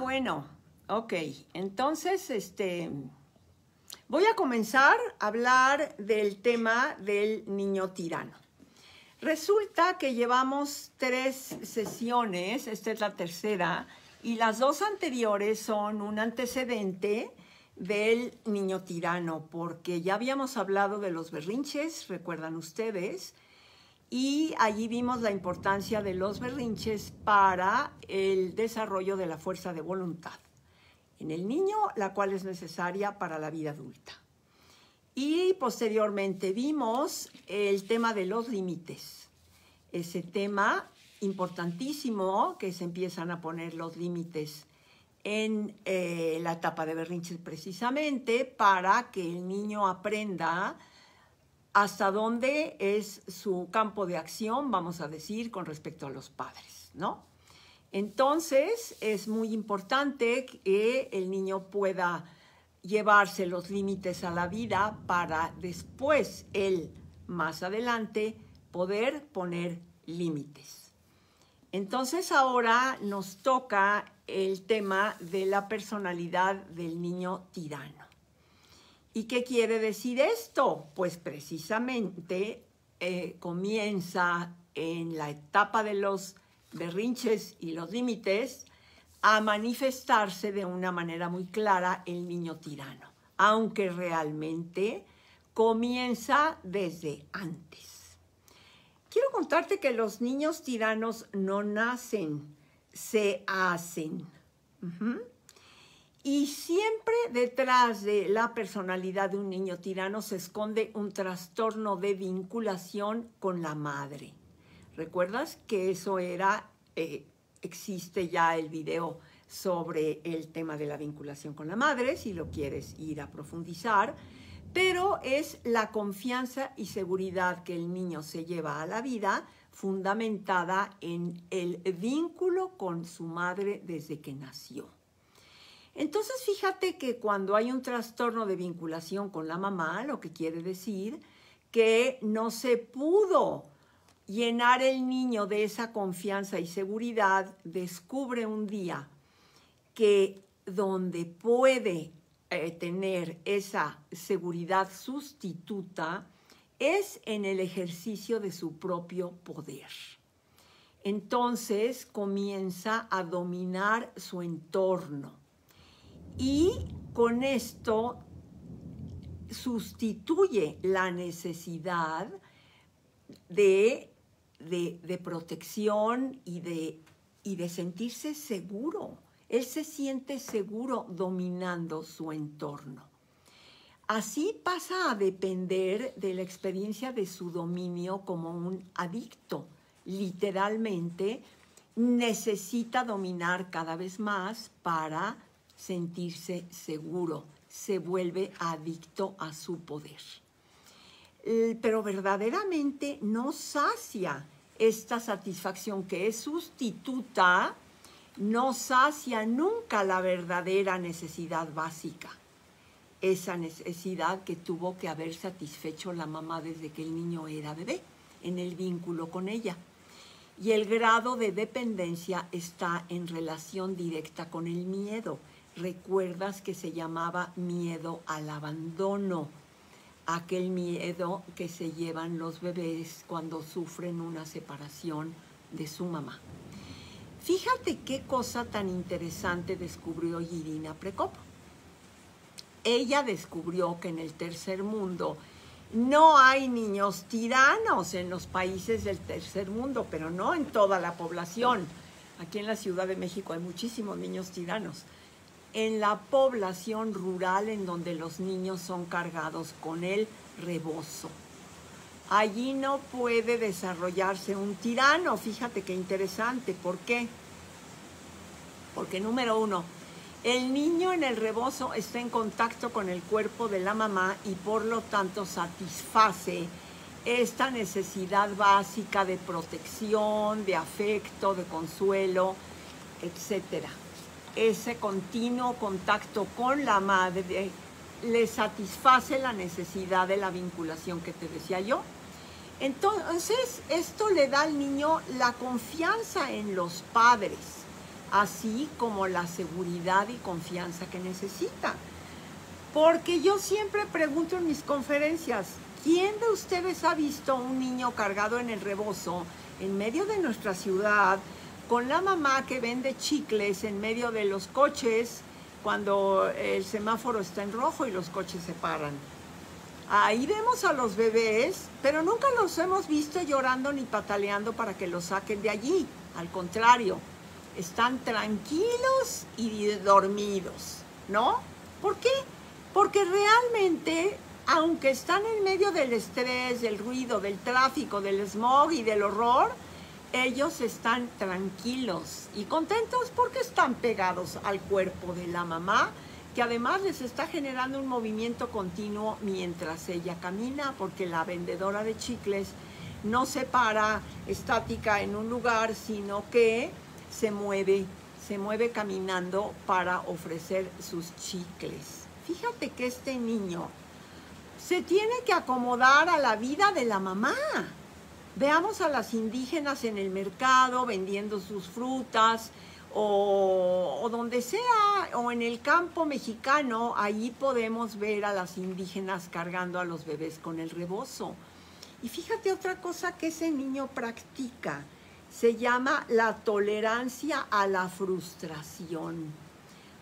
bueno, ok. Entonces, este, voy a comenzar a hablar del tema del niño tirano. Resulta que llevamos tres sesiones, esta es la tercera, y las dos anteriores son un antecedente del niño tirano, porque ya habíamos hablado de los berrinches, recuerdan ustedes, y allí vimos la importancia de los berrinches para el desarrollo de la fuerza de voluntad en el niño, la cual es necesaria para la vida adulta. Y posteriormente vimos el tema de los límites, ese tema importantísimo que se empiezan a poner los límites en eh, la etapa de berrinches precisamente para que el niño aprenda hasta dónde es su campo de acción, vamos a decir, con respecto a los padres, ¿no? Entonces, es muy importante que el niño pueda llevarse los límites a la vida para después él, más adelante, poder poner límites. Entonces ahora nos toca el tema de la personalidad del niño tirano. ¿Y qué quiere decir esto? Pues precisamente eh, comienza en la etapa de los berrinches y los límites a manifestarse de una manera muy clara el niño tirano, aunque realmente comienza desde antes. Quiero contarte que los niños tiranos no nacen, se hacen. Y siempre detrás de la personalidad de un niño tirano se esconde un trastorno de vinculación con la madre. ¿Recuerdas que eso era, eh, existe ya el video sobre el tema de la vinculación con la madre, si lo quieres ir a profundizar, pero es la confianza y seguridad que el niño se lleva a la vida fundamentada en el vínculo con su madre desde que nació. Entonces, fíjate que cuando hay un trastorno de vinculación con la mamá, lo que quiere decir que no se pudo llenar el niño de esa confianza y seguridad, descubre un día que donde puede eh, tener esa seguridad sustituta es en el ejercicio de su propio poder. Entonces comienza a dominar su entorno y con esto sustituye la necesidad de, protección y de, y de sentirse seguro. Él se siente seguro dominando su entorno. Así pasa a depender de la experiencia de su dominio como un adicto. Literalmente necesita dominar cada vez más para sentirse seguro, se vuelve adicto a su poder. Pero verdaderamente no sacia esta satisfacción que es sustituta, no sacia nunca la verdadera necesidad básica, esa necesidad que tuvo que haber satisfecho la mamá desde que el niño era bebé, en el vínculo con ella. Y el grado de dependencia está en relación directa con el miedo recuerdas que se llamaba miedo al abandono, aquel miedo que se llevan los bebés cuando sufren una separación de su mamá. Fíjate qué cosa tan interesante descubrió Irina Prekop. Ella descubrió que en el tercer mundo no hay niños tiranos en los países del tercer mundo, pero no en toda la población. Aquí en la Ciudad de México hay muchísimos niños tiranos en la población rural en donde los niños son cargados con el rebozo. Allí no puede desarrollarse un tirano, fíjate qué interesante, ¿por qué? Porque número uno, el niño en el rebozo está en contacto con el cuerpo de la mamá y por lo tanto satisface esta necesidad básica de protección, de afecto, de consuelo, etcétera ese continuo contacto con la madre le satisface la necesidad de la vinculación que te decía yo. Entonces, esto le da al niño la confianza en los padres. así como la seguridad y confianza que necesita. Porque yo siempre pregunto en mis conferencias, ¿quién de ustedes ha visto un niño cargado en el rebozo en medio de nuestra ciudad con la mamá que vende chicles en medio de los coches cuando el semáforo está en rojo y los coches se paran? Ahí vemos a los bebés, pero nunca los hemos visto llorando ni pataleando para que los saquen de allí. Al contrario, están tranquilos y dormidos, ¿no? ¿Por qué? Porque realmente, aunque están en medio del estrés, del ruido, del tráfico, del smog y del horror, ellos están tranquilos y contentos porque están pegados al cuerpo de la mamá, que además les está generando un movimiento continuo mientras ella camina, porque la vendedora de chicles no se para estática en un lugar, sino que se mueve, se mueve caminando para ofrecer sus chicles. Fíjate que este niño se tiene que acomodar a la vida de la mamá. Veamos a las indígenas en el mercado vendiendo sus frutas o, donde sea, o en el campo mexicano, ahí podemos ver a las indígenas cargando a los bebés con el rebozo. Y fíjate otra cosa que ese niño practica, se llama la tolerancia a la frustración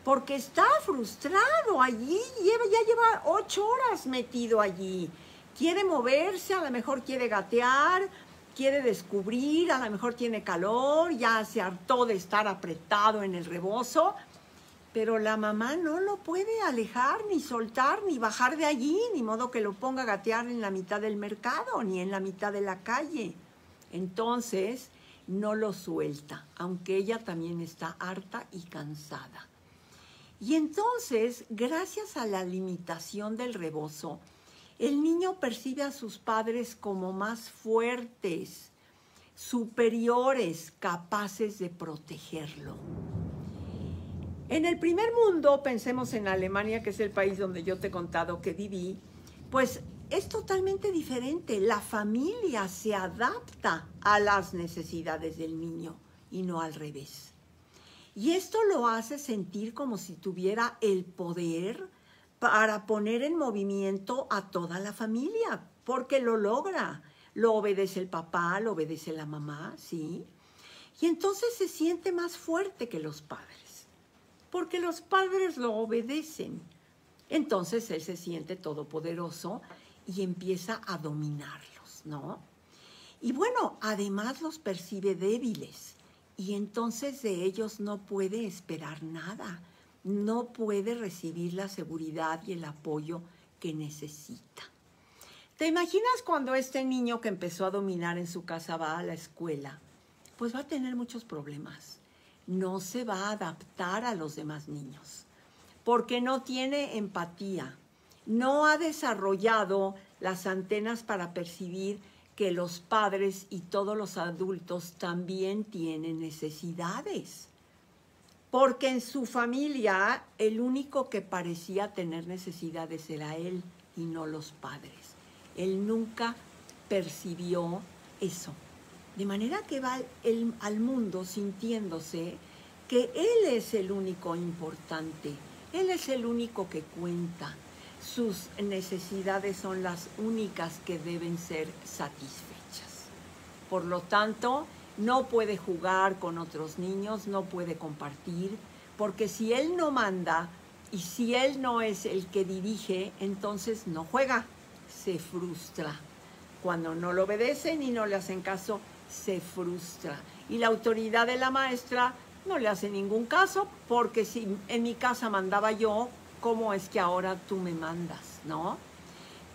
porque está frustrado allí, lleva, ya lleva ocho horas metido allí. Quiere moverse, a lo mejor quiere gatear, quiere descubrir, a lo mejor tiene calor, ya se hartó de estar apretado en el rebozo, pero la mamá no lo puede alejar, ni soltar, ni bajar de allí, ni modo que lo ponga a gatear en la mitad del mercado, ni en la mitad de la calle. Entonces, no lo suelta, aunque ella también está harta y cansada. Y entonces, gracias a la limitación del rebozo, el niño percibe a sus padres como más fuertes, superiores, capaces de protegerlo. En el primer mundo, pensemos en Alemania, que es el país donde yo te he contado que viví, pues es totalmente diferente. La familia se adapta a las necesidades del niño y no al revés. Y esto lo hace sentir como si tuviera el poder para poner en movimiento a toda la familia, porque lo logra. Lo obedece el papá, lo obedece la mamá, ¿sí? Y entonces se siente más fuerte que los padres, porque los padres lo obedecen. Entonces él se siente todopoderoso y empieza a dominarlos, ¿no? Y bueno, además los percibe débiles y entonces de ellos no puede esperar nada, no puede recibir la seguridad y el apoyo que necesita. ¿Te imaginas cuando este niño que empezó a dominar en su casa va a la escuela? Pues va a tener muchos problemas. No se va a adaptar a los demás niños porque no tiene empatía, no ha desarrollado las antenas para percibir que los padres y todos los adultos también tienen necesidades. Porque en su familia el único que parecía tener necesidades era él y no los padres. Él nunca percibió eso. De manera que va al mundo sintiéndose que él es el único importante, él es el único que cuenta, sus necesidades son las únicas que deben ser satisfechas. Por lo tanto, no puede jugar con otros niños, no puede compartir, porque si él no manda y si él no es el que dirige, entonces no juega, se frustra. Cuando no lo obedecen y no le hacen caso, se frustra. Y la autoridad de la maestra no le hace ningún caso, porque si en mi casa mandaba yo, cómo es que ahora tú me mandas, ¿no?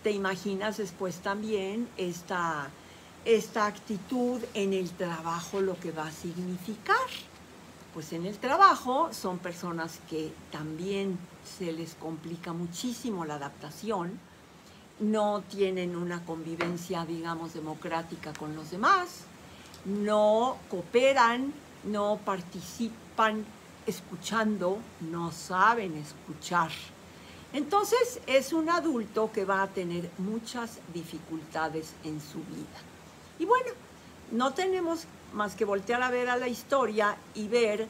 Te imaginas después también esta, esta actitud en el trabajo, lo que va a significar. Pues en el trabajo son personas que también se les complica muchísimo la adaptación, no tienen una convivencia, digamos, democrática con los demás, no cooperan, no participan escuchando, no saben escuchar. Entonces es un adulto que va a tener muchas dificultades en su vida. Y bueno, no tenemos más que voltear a ver a la historia y ver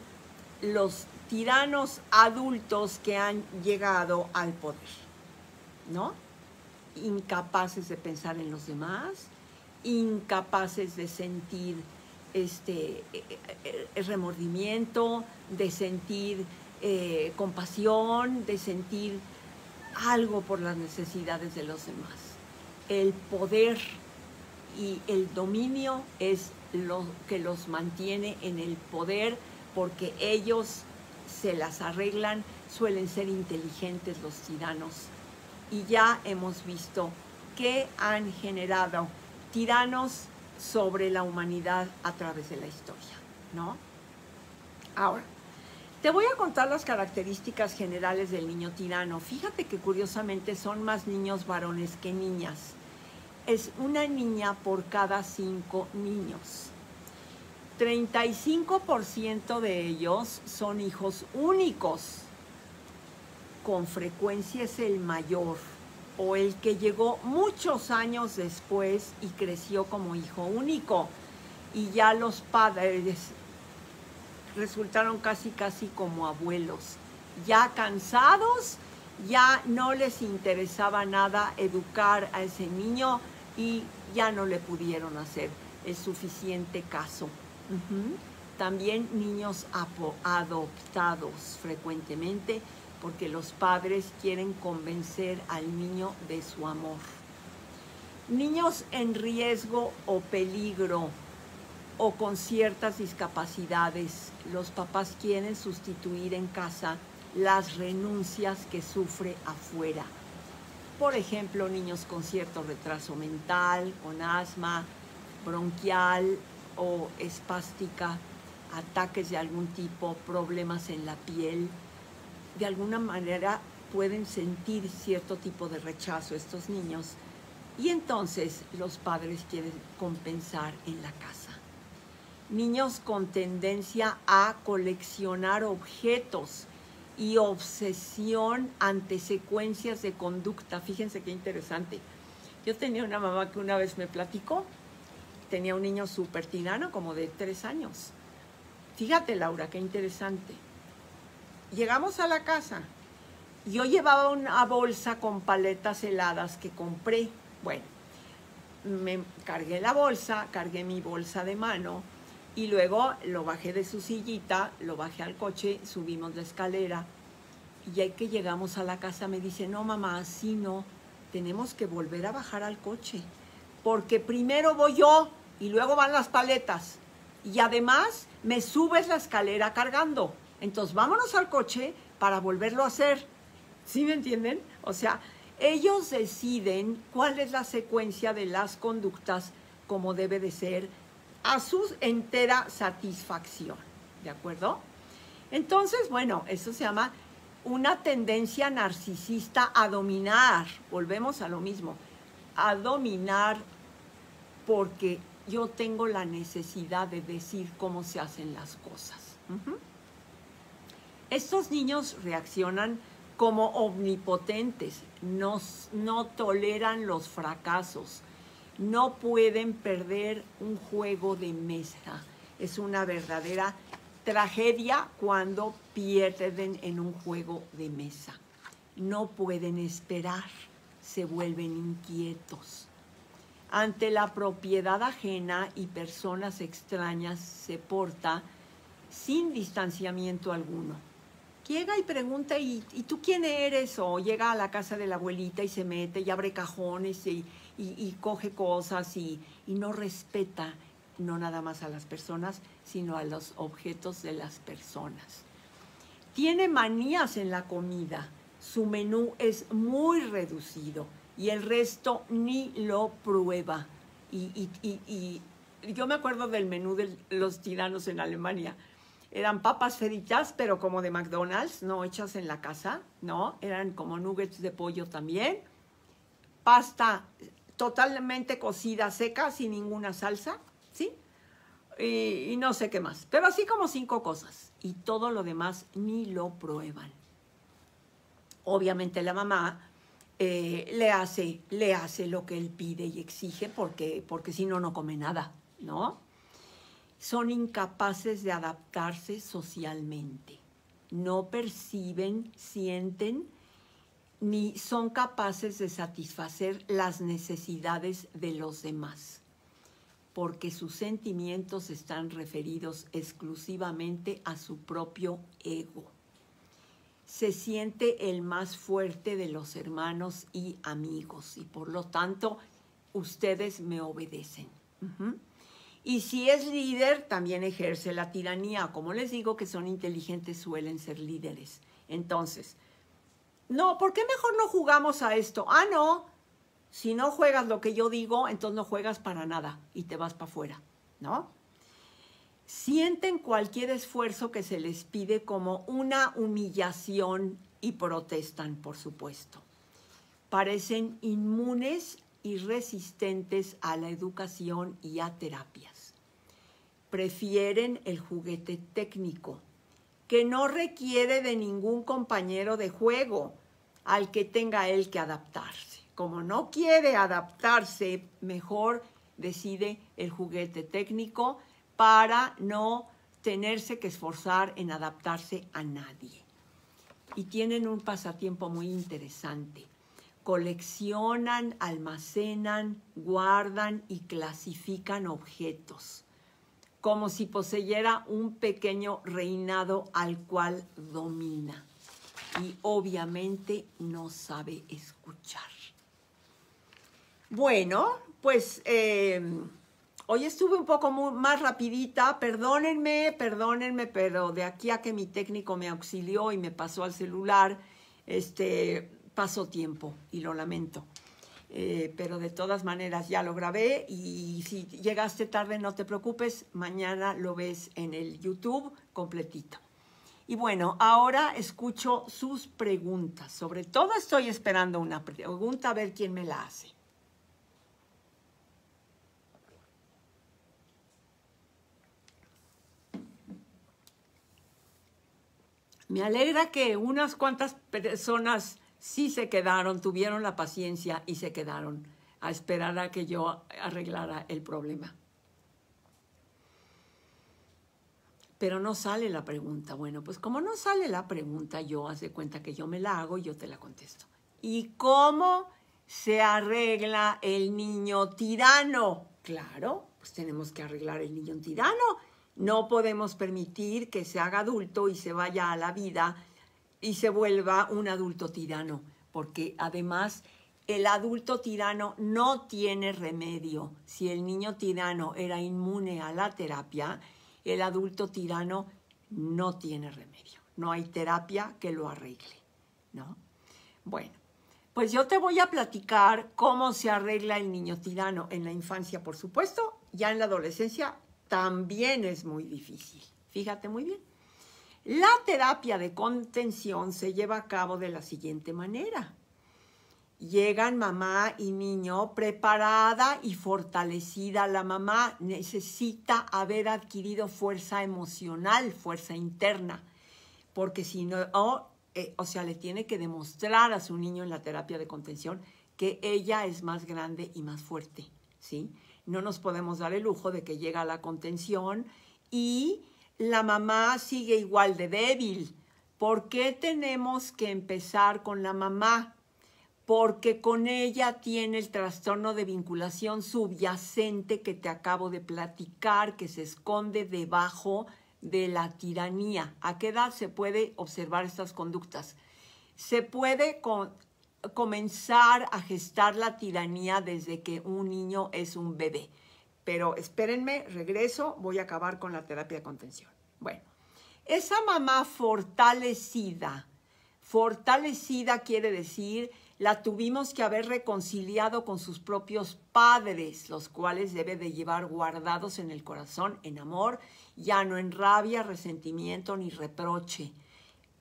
los tiranos adultos que han llegado al poder, ¿no? Incapaces de pensar en los demás, incapaces de sentir este eh, eh, remordimiento, de sentir eh, compasión, de sentir algo por las necesidades de los demás. El poder y el dominio es lo que los mantiene en el poder porque ellos se las arreglan, suelen ser inteligentes los tiranos. Y ya hemos visto que han generado tiranos sobre la humanidad a través de la historia, ¿no? Ahora, te voy a contar las características generales del niño tirano. Fíjate que curiosamente son más niños varones que niñas. Es una niña por cada cinco niños. 35% de ellos son hijos únicos. Con frecuencia es el mayor o el que llegó muchos años después y creció como hijo único. Y ya los padres resultaron casi casi como abuelos, ya cansados, ya no les interesaba nada educar a ese niño y ya no le pudieron hacer el suficiente caso. También niños adoptados frecuentemente porque los padres quieren convencer al niño de su amor. Niños en riesgo o peligro o con ciertas discapacidades, los papás quieren sustituir en casa las renuncias que sufre afuera. Por ejemplo, niños con cierto retraso mental, con asma, bronquial o espástica, ataques de algún tipo, problemas en la piel, de alguna manera pueden sentir cierto tipo de rechazo estos niños y entonces los padres quieren compensar en la casa. Niños con tendencia a coleccionar objetos y obsesión ante secuencias de conducta. Fíjense qué interesante. Yo tenía una mamá que una vez me platicó, tenía un niño súper tirano, como de tres años. Fíjate, Laura, qué interesante. Llegamos a la casa. Yo llevaba una bolsa con paletas heladas que compré. Bueno, me cargué la bolsa, cargué mi bolsa de mano y luego lo bajé de su sillita, lo bajé al coche, subimos la escalera. Y ya que llegamos a la casa me dice, no mamá, así no, tenemos que volver a bajar al coche. Porque primero voy yo y luego van las paletas. Y además me subes la escalera cargando. Entonces vámonos al coche para volverlo a hacer. ¿Sí me entienden? O sea, ellos deciden cuál es la secuencia de las conductas como debe de ser a su entera satisfacción. ¿De acuerdo? Entonces, bueno, eso se llama una tendencia narcisista a dominar. Volvemos a lo mismo. A dominar porque yo tengo la necesidad de decir cómo se hacen las cosas. Estos niños reaccionan como omnipotentes, no, toleran los fracasos, no pueden perder un juego de mesa. Es una verdadera tragedia cuando pierden en un juego de mesa. No pueden esperar, se vuelven inquietos. Ante la propiedad ajena y personas extrañas se porta sin distanciamiento alguno llega y pregunta, ¿y, tú quién eres? O llega a la casa de la abuelita y se mete y abre cajones y, coge cosas y, no respeta no nada más a las personas, sino a los objetos de las personas. Tiene manías en la comida, su menú es muy reducido y el resto ni lo prueba. Y, y yo me acuerdo del menú de los tiranos en Alemania eran papas fritas, pero como de McDonald's, no hechas en la casa, ¿no? Eran como nuggets de pollo también. Pasta totalmente cocida, seca, sin ninguna salsa, ¿sí? Y, no sé qué más. Pero así como cinco cosas. Y todo lo demás ni lo prueban. Obviamente la mamá eh, le, hace, le hace lo que él pide y exige porque, porque si no, no come nada, ¿no? son incapaces de adaptarse socialmente. No perciben, sienten, ni son capaces de satisfacer las necesidades de los demás, porque sus sentimientos están referidos exclusivamente a su propio ego. Se siente el más fuerte de los hermanos y amigos y por lo tanto ustedes me obedecen. Y si es líder, también ejerce la tiranía. Como les digo que son inteligentes, suelen ser líderes. Entonces, no, ¿por qué mejor no jugamos a esto? Ah, no, si no juegas lo que yo digo, entonces no juegas para nada y te vas para afuera, ¿no? Sienten cualquier esfuerzo que se les pide como una humillación y protestan, por supuesto. Parecen inmunes y resistentes a la educación y a terapias. Prefieren el juguete técnico, que no requiere de ningún compañero de juego al que tenga él que adaptarse. Como no quiere adaptarse, mejor decide el juguete técnico para no tenerse que esforzar en adaptarse a nadie. Y tienen un pasatiempo muy interesante. Coleccionan, almacenan, guardan y clasifican objetos como si poseyera un pequeño reinado al cual domina. Y obviamente no sabe escuchar. Bueno, pues eh, hoy estuve un poco más rapidita, perdónenme, perdónenme, pero de aquí a que mi técnico me auxilió y me pasó al celular, este, pasó tiempo y lo lamento. Eh, pero de todas maneras ya lo grabé y si llegaste tarde no te preocupes, mañana lo ves en el YouTube completito. Y bueno, ahora escucho sus preguntas. Sobre todo estoy esperando una pregunta a ver quién me la hace. Me alegra que unas cuantas personas sí se quedaron, tuvieron la paciencia y se quedaron a esperar a que yo arreglara el problema. Pero no sale la pregunta. Bueno, pues como no sale la pregunta, yo hace cuenta que yo me la hago y yo te la contesto. ¿Y cómo se arregla el niño tirano? Claro, pues tenemos que arreglar el niño tirano. No podemos permitir que se haga adulto y se vaya a la vida y se vuelva un adulto tirano, porque además el adulto tirano no tiene remedio. Si el niño tirano era inmune a la terapia, el adulto tirano no tiene remedio. No hay terapia que lo arregle, ¿no? Bueno, pues yo te voy a platicar cómo se arregla el niño tirano en la infancia, por supuesto, ya en la adolescencia también es muy difícil. Fíjate muy bien. La terapia de contención se lleva a cabo de la siguiente manera. Llegan mamá y niño preparada y fortalecida. La mamá necesita haber adquirido fuerza emocional, fuerza interna, porque si no, o, eh, sea, le tiene que demostrar a su niño en la terapia de contención que ella es más grande y más fuerte, ¿sí? No nos podemos dar el lujo de que llega a la contención y la mamá sigue igual de débil. ¿Por qué tenemos que empezar con la mamá? Porque con ella tiene el trastorno de vinculación subyacente que te acabo de platicar, que se esconde debajo de la tiranía. ¿A qué edad se puede observar estas conductas? Se puede comenzar a gestar la tiranía desde que un niño es un bebé. Pero espérenme, regreso, voy a acabar con la terapia de contención. Bueno, esa mamá fortalecida, fortalecida quiere decir la tuvimos que haber reconciliado con sus propios padres, los cuales debe de llevar guardados en el corazón en amor, ya no en rabia, resentimiento ni reproche.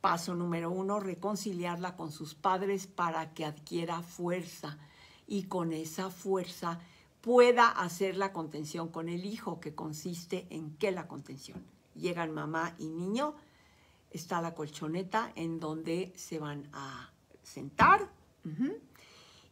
Paso número uno, reconciliarla con sus padres para que adquiera fuerza y con esa fuerza pueda hacer la contención con el hijo, que consiste en qué la contención. Llegan mamá y niño, está la colchoneta en donde se van a sentar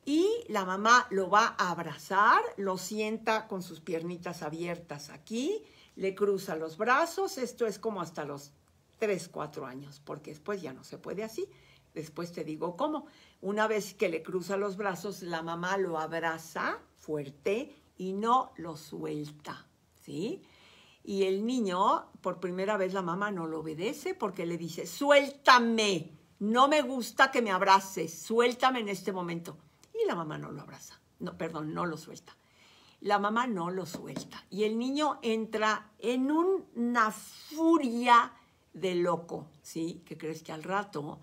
y la mamá lo va a abrazar, lo sienta con sus piernitas abiertas aquí, le cruza los brazos, esto es como hasta los 3, 4 años, porque después ya no se puede así. Después te digo cómo. Una vez que le cruza los brazos, la mamá lo abraza fuerte y no lo suelta, ¿sí? Y el niño, por primera vez la mamá no lo obedece porque le dice, suéltame, no me gusta que me abraces, suéltame en este momento. Y la mamá no lo abraza, no, perdón, no lo suelta. La mamá no lo suelta. Y el niño entra en una furia de loco, ¿sí? Que crees que al rato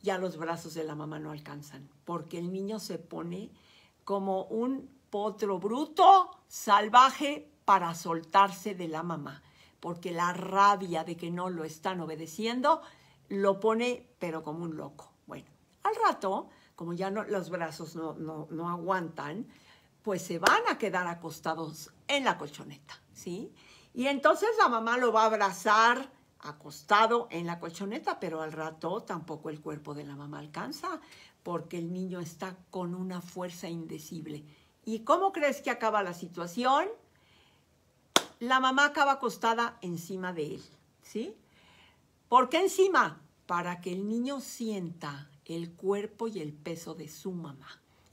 ya los brazos de la mamá no alcanzan, porque el niño se pone como un potro bruto, salvaje, para soltarse de la mamá, porque la rabia de que no lo están obedeciendo lo pone, pero como un loco. Bueno, al rato, como ya los brazos no, no, aguantan, pues se van a quedar acostados en la colchoneta, ¿sí? Y entonces la mamá lo va a abrazar acostado en la colchoneta, pero al rato tampoco el cuerpo de la mamá alcanza, porque el niño está con una fuerza indecible. ¿Y cómo crees que acaba la situación? la mamá acaba acostada encima de él, ¿sí? ¿Por qué encima? Para que el niño sienta el cuerpo y el peso de su mamá.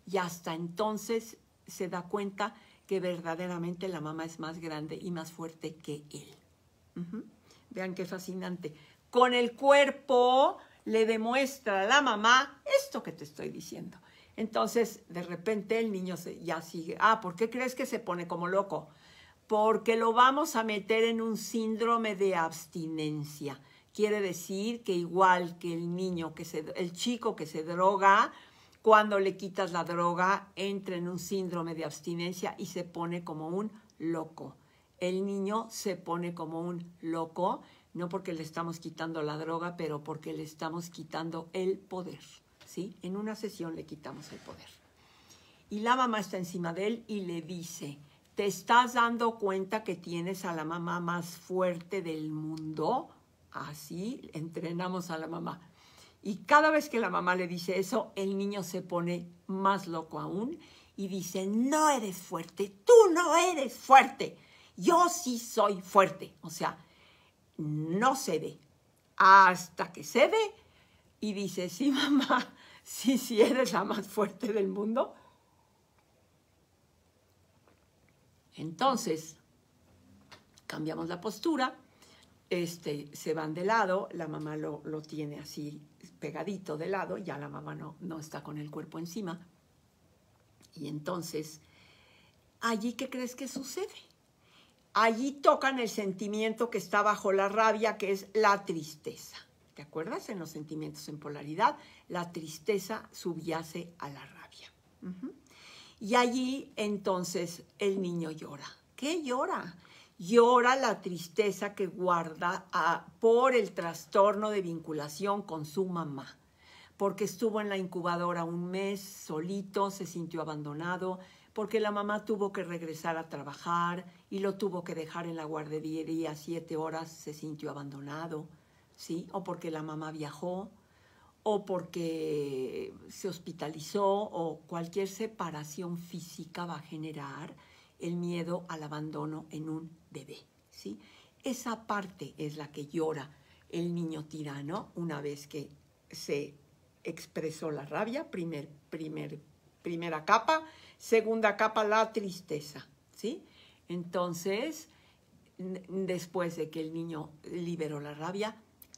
Y hasta entonces se da cuenta que verdaderamente la mamá es más grande y más fuerte que él. Vean qué fascinante. Con el cuerpo le demuestra a la mamá esto que te estoy diciendo. Entonces, de repente el niño se, ya sigue. Ah, ¿por qué crees que se pone como loco? porque lo vamos a meter en un síndrome de abstinencia. Quiere decir que igual que el niño, que se, el chico que se droga, cuando le quitas la droga, entra en un síndrome de abstinencia y se pone como un loco. El niño se pone como un loco, no porque le estamos quitando la droga, pero porque le estamos quitando el poder. En una sesión le quitamos el poder. Y la mamá está encima de él y le dice, ¿Te estás dando cuenta que tienes a la mamá más fuerte del mundo? Así entrenamos a la mamá. Y cada vez que la mamá le dice eso, el niño se pone más loco aún y dice, no eres fuerte, tú no eres fuerte, yo sí soy fuerte. O sea, no cede hasta que cede y dice, sí mamá, sí, sí eres la más fuerte del mundo Entonces, cambiamos la postura, este, se van de lado, la mamá lo, tiene así pegadito de lado, ya la mamá no, no está con el cuerpo encima. Y entonces, allí, ¿qué crees que sucede? Allí tocan el sentimiento que está bajo la rabia, que es la tristeza. ¿Te acuerdas? En los sentimientos en polaridad, la tristeza subyace a la rabia. Y allí entonces el niño llora. ¿Qué llora? Llora la tristeza que guarda ah, por el trastorno de vinculación con su mamá, porque estuvo en la incubadora un mes solito, se sintió abandonado, porque la mamá tuvo que regresar a trabajar y lo tuvo que dejar en la guardería siete horas, se sintió abandonado, ¿sí? O porque la mamá viajó, o porque se hospitalizó o cualquier separación física va a generar el miedo al abandono en un bebé. ¿sí? Esa parte es la que llora el niño tirano una vez que se expresó la rabia, primer, primer, primera capa, segunda capa la tristeza. ¿sí? Entonces, después de que el niño liberó la rabia,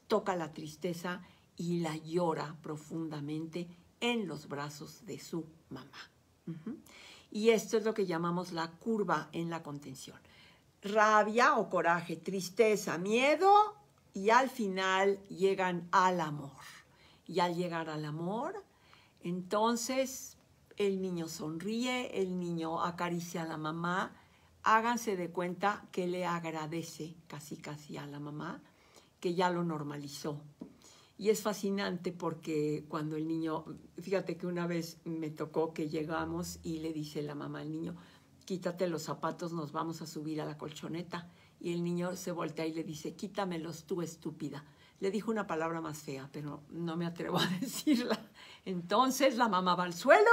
toca la tristeza y la llora profundamente en los brazos de su mamá. Y esto es lo que llamamos la curva en la contención. Rabia o coraje, tristeza, miedo y al final llegan al amor. Y al llegar al amor, entonces el niño sonríe, el niño acaricia a la mamá, háganse de cuenta que le agradece casi casi a la mamá, que ya lo normalizó, y es fascinante porque cuando el niño, fíjate que una vez me tocó que llegamos y le dice la mamá al niño, quítate los zapatos, nos vamos a subir a la colchoneta. Y el niño se voltea y le dice, quítamelos tú, estúpida. Le dijo una palabra más fea, pero no me atrevo a decirla. Entonces la mamá va al suelo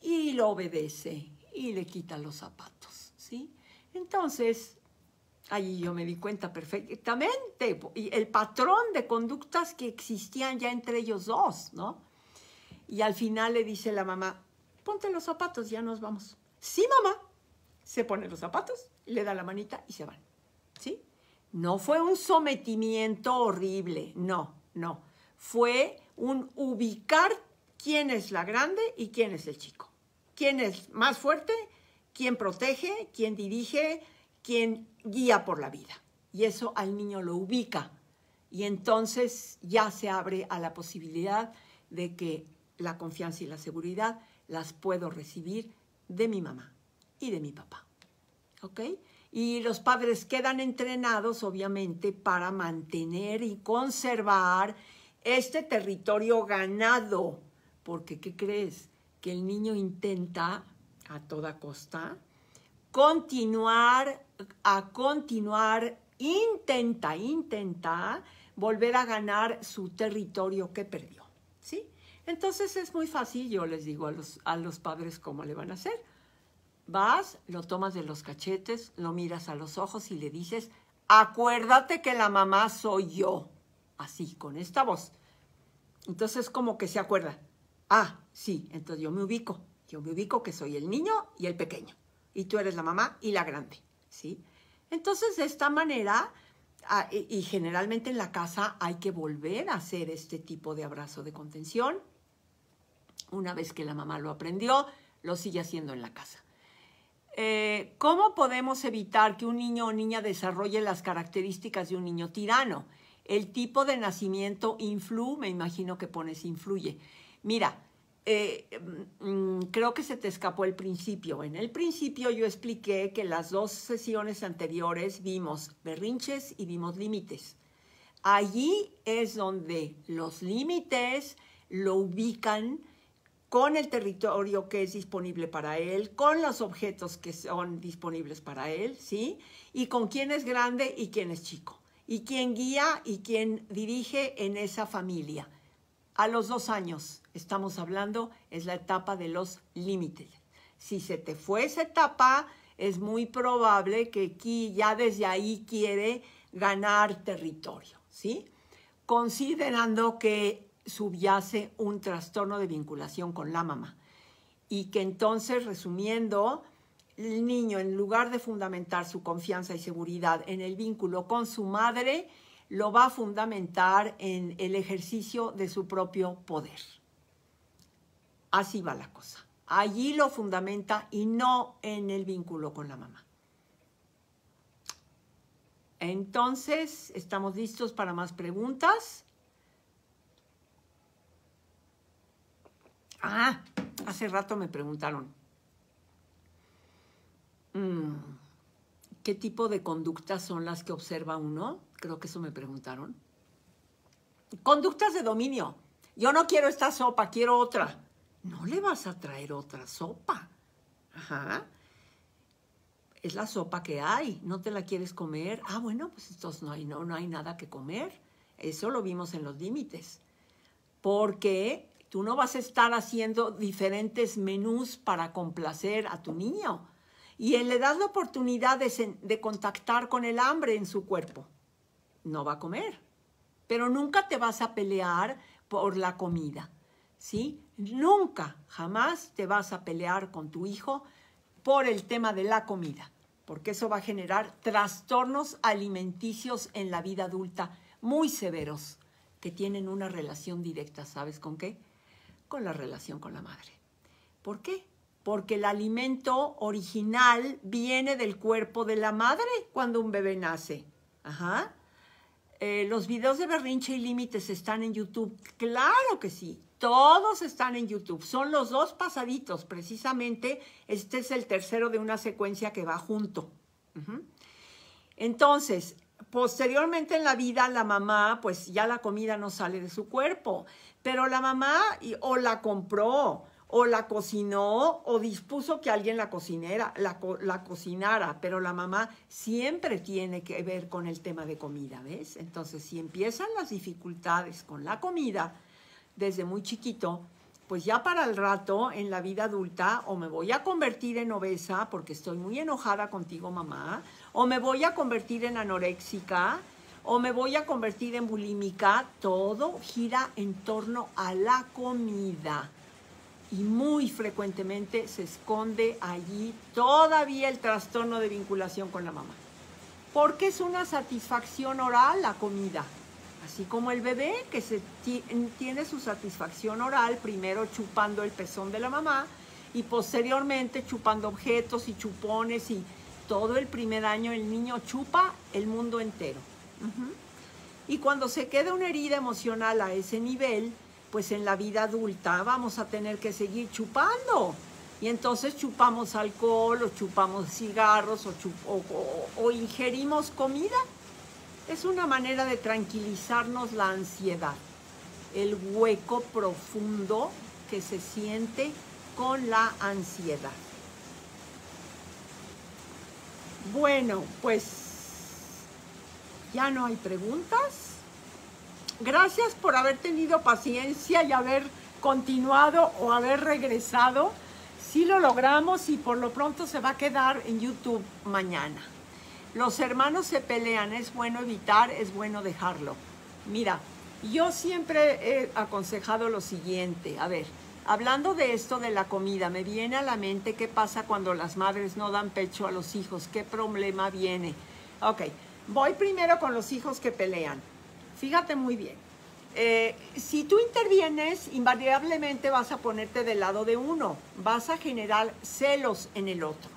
y lo obedece y le quita los zapatos, ¿sí? Entonces Ahí yo me di cuenta perfectamente y el patrón de conductas que existían ya entre ellos dos, ¿no? Y al final le dice la mamá, ponte los zapatos, ya nos vamos. Sí, mamá. Se pone los zapatos, le da la manita y se van. ¿Sí? No fue un sometimiento horrible, no, no. Fue un ubicar quién es la grande y quién es el chico. Quién es más fuerte, quién protege, quién dirige, quién guía por la vida. Y eso al niño lo ubica. Y entonces ya se abre a la posibilidad de que la confianza y la seguridad las puedo recibir de mi mamá y de mi papá. ¿Ok? Y los padres quedan entrenados, obviamente, para mantener y conservar este territorio ganado. Porque, ¿qué crees? Que el niño intenta a toda costa continuar, a continuar, intenta, intenta volver a ganar su territorio que perdió. ¿Sí? Entonces es muy fácil, yo les digo a los, a los padres cómo le van a hacer Vas, lo tomas de los cachetes, lo miras a los ojos y le dices, acuérdate que la mamá soy yo. Así, con esta voz. Entonces como que se acuerda. Ah, sí, entonces yo me ubico. Yo me ubico que soy el niño y el pequeño. Y tú eres la mamá y la grande. ¿Sí? Entonces de esta manera, y generalmente en la casa hay que volver a hacer este tipo de abrazo de contención. Una vez que la mamá lo aprendió, lo sigue haciendo en la casa. Eh, ¿cómo podemos evitar que un niño o niña desarrolle las características de un niño tirano? El tipo de nacimiento influye, me imagino que pones influye. Mira, eh, mm, creo que se te escapó el principio. En el principio yo expliqué que las dos sesiones anteriores vimos berrinches y vimos límites. Allí es donde los límites lo ubican con el territorio que es disponible para él, con los objetos que son disponibles para él, ¿sí? Y con quién es grande y quién es chico, y quién guía y quién dirige en esa familia. A los dos años, estamos hablando, es la etapa de los límites. Si se te fue esa etapa, es muy probable que aquí ya desde ahí quiere ganar territorio, ¿sí? Considerando que subyace un trastorno de vinculación con la mamá. Y que entonces, resumiendo, el niño, en lugar de fundamentar su confianza y seguridad en el vínculo con su madre, lo va a fundamentar en el ejercicio de su propio poder. Así va la cosa. Allí lo fundamenta y no en el vínculo con la mamá. Entonces, ¿estamos listos para más preguntas? Ah, hace rato me preguntaron, mm, ¿qué tipo de conductas son las que observa uno? Creo que eso me preguntaron. Conductas de dominio. Yo no quiero esta sopa, quiero otra. No le vas a traer otra sopa. Ajá. Es la sopa que hay. ¿No te la quieres comer? Ah, bueno, pues entonces no hay, no, no hay nada que comer. Eso lo vimos en los límites. Porque Tú no vas a estar haciendo diferentes menús para complacer a tu niño. Y le das la oportunidad de, contactar con el hambre en su cuerpo. No va a comer. Pero nunca te vas a pelear por la comida. ¿Sí? Nunca, jamás te vas a pelear con tu hijo por el tema de la comida, porque eso va a generar trastornos alimenticios en la vida adulta muy severos que tienen una relación directa, ¿sabes con qué? con la relación con la madre. ¿Por qué? Porque el alimento original viene del cuerpo de la madre cuando un bebé nace. Ajá. Eh, los videos de berrinche y límites están en YouTube. Claro que sí. Todos están en YouTube. Son los dos pasaditos. Precisamente este es el tercero de una secuencia que va junto. Entonces, posteriormente en la vida, la mamá, pues ya la comida no sale de su cuerpo. Pero la mamá o la compró, o la cocinó, o dispuso que alguien la cocinera, la, cocinara, pero la mamá siempre tiene que ver con el tema de comida, ¿ves? Entonces, si empiezan las dificultades con la comida desde muy chiquito, pues ya para el rato en la vida adulta o me voy a convertir en obesa porque estoy muy enojada contigo mamá, o me voy a convertir en anoréxica, o me voy a convertir en bulímica, todo gira en torno a la comida. Y muy frecuentemente se esconde allí todavía el trastorno de vinculación con la mamá. Porque es una satisfacción oral la comida. Así como el bebé que tiene su satisfacción oral, primero chupando el pezón de la mamá y posteriormente chupando objetos y chupones y todo el primer año el niño chupa el mundo entero. Y cuando se queda una herida emocional a ese nivel, pues en la vida adulta vamos a tener que seguir chupando. Y entonces chupamos alcohol o chupamos cigarros o ingerimos comida es una manera de tranquilizarnos la ansiedad, el hueco profundo que se siente con la ansiedad. Bueno, pues ya no hay preguntas. Gracias por haber tenido paciencia y haber continuado o haber regresado. Sí lo logramos y por lo pronto se va a quedar en YouTube mañana. Los hermanos se pelean, es bueno evitar, es bueno dejarlo. Mira, yo siempre he aconsejado lo siguiente, a ver, hablando de esto de la comida, me viene a la mente qué pasa cuando las madres no dan pecho a los hijos, qué problema viene. Ok, voy primero con los hijos que pelean. Fíjate muy bien. Eh, si tú intervienes, invariablemente vas a ponerte del lado de uno, vas a generar celos en el otro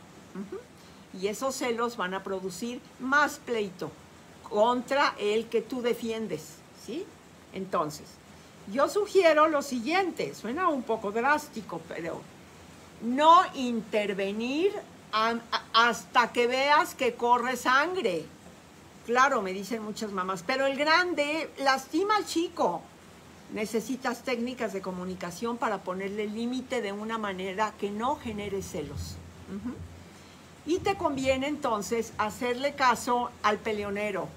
y esos celos van a producir más pleito contra el que tú defiendes, ¿sí? Entonces, yo sugiero lo siguiente, suena un poco drástico, pero no intervenir hasta que veas que corre sangre. Claro, me dicen muchas mamás, pero el grande lastima al chico. Necesitas técnicas de comunicación para ponerle límite de una manera que no genere celos. Y te conviene entonces hacerle caso al peleonero,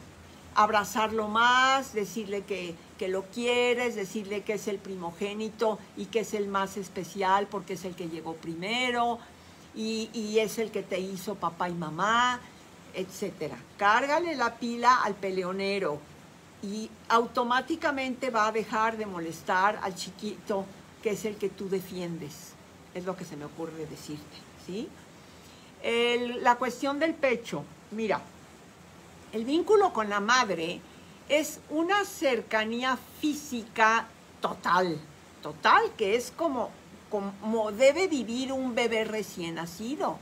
abrazarlo más, decirle que, lo quieres, decirle que es el primogénito y que es el más especial porque es el que llegó primero y, y es el que te hizo papá y mamá, etc. Cárgale la pila al peleonero y automáticamente va a dejar de molestar al chiquito que es el que tú defiendes. Es lo que se me ocurre decirte, ¿sí? la cuestión del pecho, mira, el vínculo con la madre es una cercanía física total, total, que es como, como debe vivir un bebé recién nacido.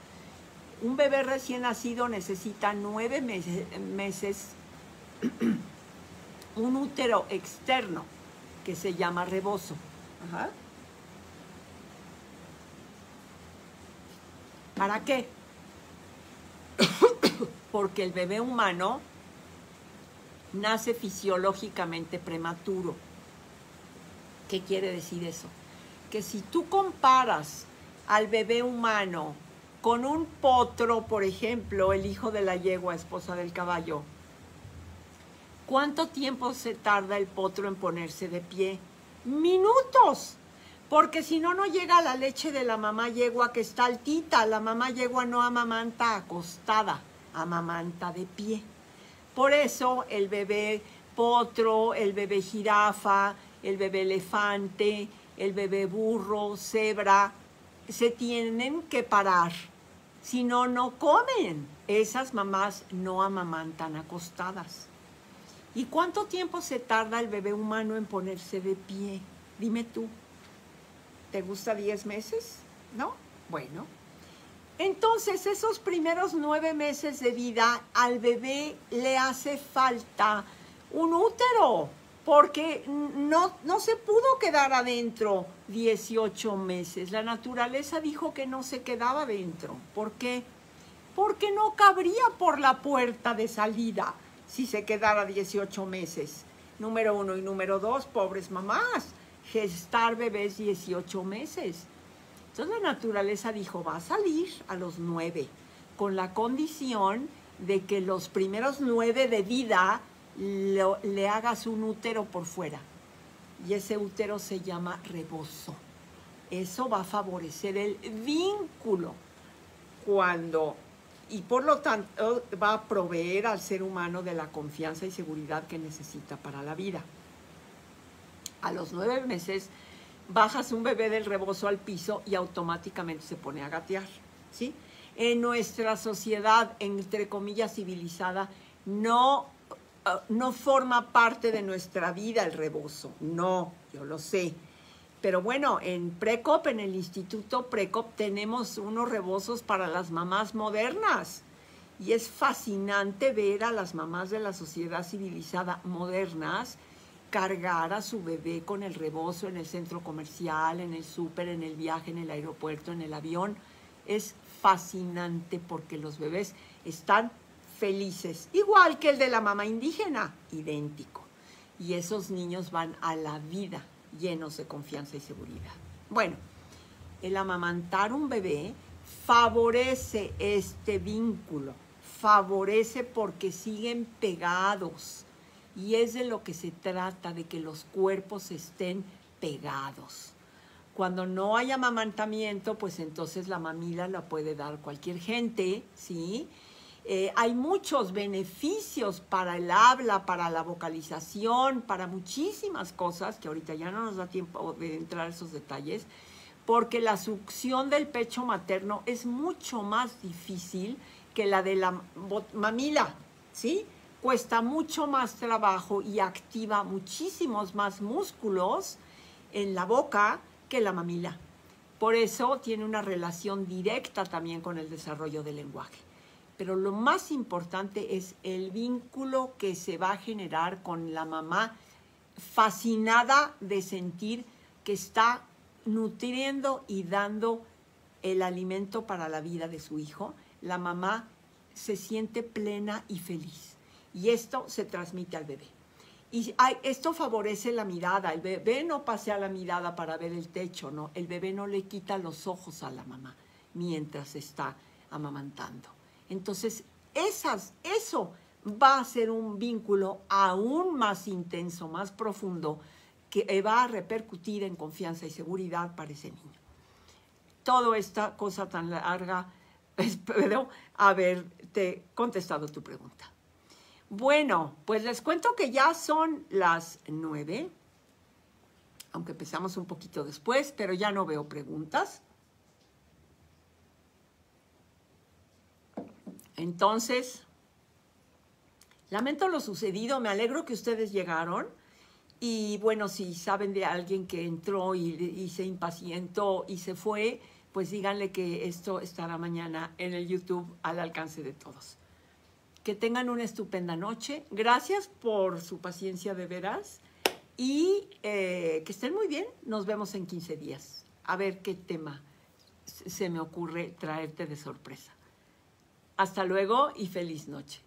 Un bebé recién nacido necesita nueve meses, meses un útero externo que se llama rebozo. ¿Para qué? porque el bebé humano nace fisiológicamente prematuro. ¿Qué quiere decir eso? Que si tú comparas al bebé humano con un potro, por ejemplo, el hijo de la yegua, esposa del caballo, ¿cuánto tiempo se tarda el potro en ponerse de pie? Minutos. Porque si no, no llega la leche de la mamá yegua que está altita. La mamá yegua no amamanta acostada, amamanta de pie. Por eso el bebé potro, el bebé jirafa, el bebé elefante, el bebé burro, cebra, se tienen que parar. Si no, no comen. Esas mamás no amamantan acostadas. ¿Y cuánto tiempo se tarda el bebé humano en ponerse de pie? Dime tú. ¿Te gusta 10 meses? ¿No? Bueno. Entonces, esos primeros nueve meses de vida al bebé le hace falta un útero, porque no, no se pudo quedar adentro 18 meses. La naturaleza dijo que no se quedaba adentro. ¿Por qué? Porque no cabría por la puerta de salida si se quedara 18 meses. Número uno y número dos, pobres mamás gestar bebés 18 meses. Entonces la naturaleza dijo, va a salir a los nueve, con la condición de que los primeros nueve de vida le hagas un útero por fuera. Y ese útero se llama rebozo. eso va a favorecer el vínculo cuando y por lo tanto va a proveer al ser humano de la confianza y seguridad que necesita para la vida. A los nueve meses bajas un bebé del rebozo al piso y automáticamente se pone a gatear, ¿sí? En nuestra sociedad, entre comillas, civilizada, no, eh, no forma parte de nuestra vida el rebozo, no, yo lo sé pero bueno, en Precop, en el Instituto Precop, tenemos unos rebozos para las mamás modernas. Y es fascinante ver a las mamás de la sociedad civilizada modernas cargar a su bebé con el rebozo en el centro comercial, en el súper, en el viaje, en el aeropuerto, en el avión. Es fascinante porque los bebés están felices, igual que el de la mamá indígena, idéntico. Y esos niños van a la vida llenos de confianza y seguridad. Bueno, el amamantar un bebé favorece este vínculo, favorece porque siguen pegados. Y es de lo que se trata, de que los cuerpos estén pegados. Cuando no hay amamantamiento, pues entonces la mamila la puede dar cualquier gente, ¿sí? Eh, hay muchos beneficios para el habla, para la vocalización, para muchísimas cosas, que ahorita ya no nos da tiempo de entrar a esos detalles, porque la succión del pecho materno es mucho más difícil que la de la mamila, ¿sí? Cuesta mucho más trabajo y activa muchísimos más músculos en la boca que la mamila. Por eso tiene una relación directa también con el desarrollo del lenguaje pero lo más importante es el vínculo que se va a generar con la mamá fascinada de sentir que está nutriendo y dando el alimento para la vida de su hijo. La mamá se siente plena y feliz. Y esto se transmite al bebé. Y esto favorece la mirada. El bebé no pasea la mirada para ver el techo, no. El bebé no le quita los ojos a la mamá mientras está amamantando. Entonces, esas, eso va a ser un vínculo aún más intenso, más profundo, que va a repercutir en confianza y seguridad para ese niño. Toda esta cosa tan larga, espero haberte contestado tu pregunta. Bueno, pues les cuento que ya son las nueve, aunque empezamos un poquito después, pero ya no veo preguntas. Entonces, lamento lo sucedido, me alegro que ustedes llegaron. Y bueno, si saben de alguien que entró y, se impacientó y se fue, pues díganle que esto estará mañana en el YouTube al alcance de todos. Que tengan una estupenda noche. Gracias por su paciencia de veras. Y eh, que estén muy bien. Nos vemos en 15 días. A ver qué tema se me ocurre traerte de sorpresa. Hasta luego y feliz noche.